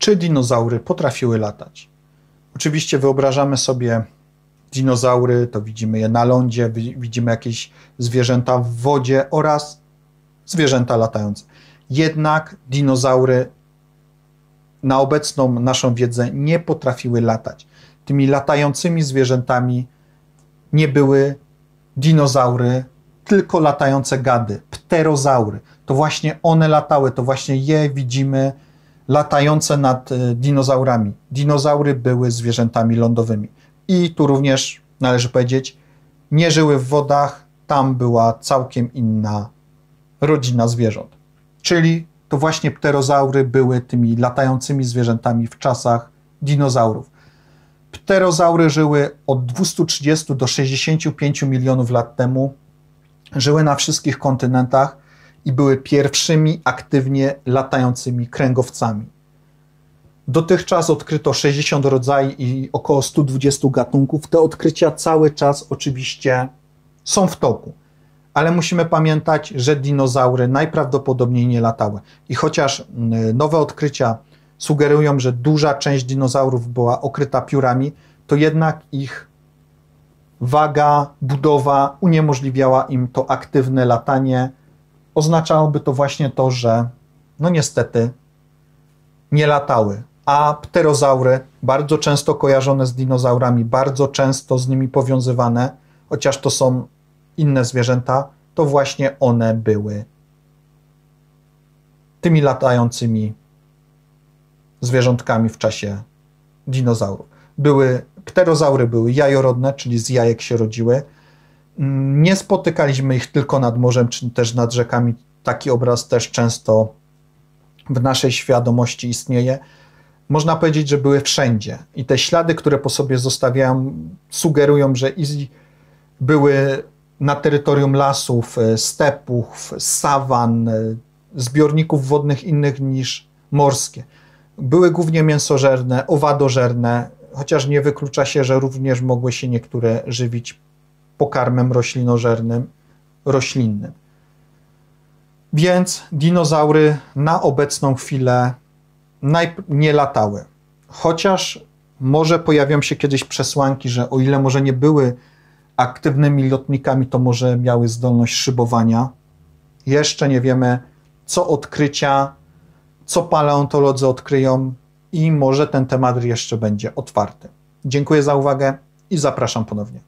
Czy dinozaury potrafiły latać? Oczywiście wyobrażamy sobie dinozaury, to widzimy je na lądzie, widzimy jakieś zwierzęta w wodzie oraz zwierzęta latające. Jednak dinozaury na obecną naszą wiedzę nie potrafiły latać. Tymi latającymi zwierzętami nie były dinozaury, tylko latające gady, pterozaury. To właśnie one latały, to właśnie je widzimy latające nad e, dinozaurami. Dinozaury były zwierzętami lądowymi. I tu również należy powiedzieć, nie żyły w wodach, tam była całkiem inna rodzina zwierząt. Czyli to właśnie pterozaury były tymi latającymi zwierzętami w czasach dinozaurów. Pterozaury żyły od 230 do 65 milionów lat temu, żyły na wszystkich kontynentach i były pierwszymi aktywnie latającymi kręgowcami. Dotychczas odkryto 60 rodzajów i około 120 gatunków. Te odkrycia cały czas oczywiście są w toku, ale musimy pamiętać, że dinozaury najprawdopodobniej nie latały. I chociaż mm, nowe odkrycia sugerują, że duża część dinozaurów była okryta piórami, to jednak ich waga, budowa uniemożliwiała im to aktywne latanie. Oznaczałoby to właśnie to, że no niestety nie latały. A pterozaury, bardzo często kojarzone z dinozaurami, bardzo często z nimi powiązywane, chociaż to są inne zwierzęta, to właśnie one były tymi latającymi zwierzątkami w czasie dinozaurów. Były, pterozaury były jajorodne, czyli z jajek się rodziły. Nie spotykaliśmy ich tylko nad morzem, czy też nad rzekami. Taki obraz też często w naszej świadomości istnieje. Można powiedzieć, że były wszędzie. I te ślady, które po sobie zostawiają, sugerują, że były na terytorium lasów, e, stepów, sawan, e, zbiorników wodnych innych niż morskie. Były głównie mięsożerne, owadożerne, chociaż nie wyklucza się, że również mogły się niektóre żywić pokarmem roślinożernym, roślinnym. Więc dinozaury na obecną chwilę nie latały. Chociaż może pojawią się kiedyś przesłanki, że o ile może nie były aktywnymi lotnikami, to może miały zdolność szybowania. Jeszcze nie wiemy, co odkrycia co paleontolodzy odkryją i może ten temat jeszcze będzie otwarty. Dziękuję za uwagę i zapraszam ponownie.